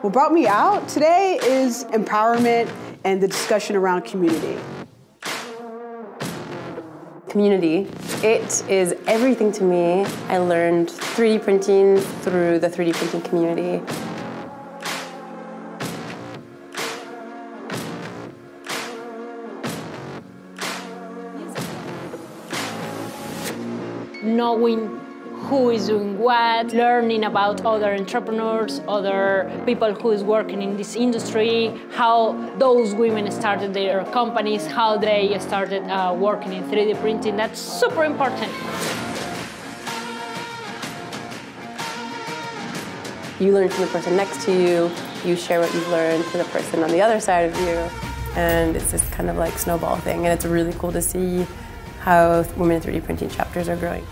What brought me out today is empowerment and the discussion around community. Community. It is everything to me. I learned 3D printing through the 3D printing community. knowing who is doing what, learning about other entrepreneurs, other people who is working in this industry, how those women started their companies, how they started uh, working in 3D printing. That's super important. You learn from the person next to you, you share what you've learned to the person on the other side of you, and it's this kind of like snowball thing, and it's really cool to see how women in 3D printing chapters are growing.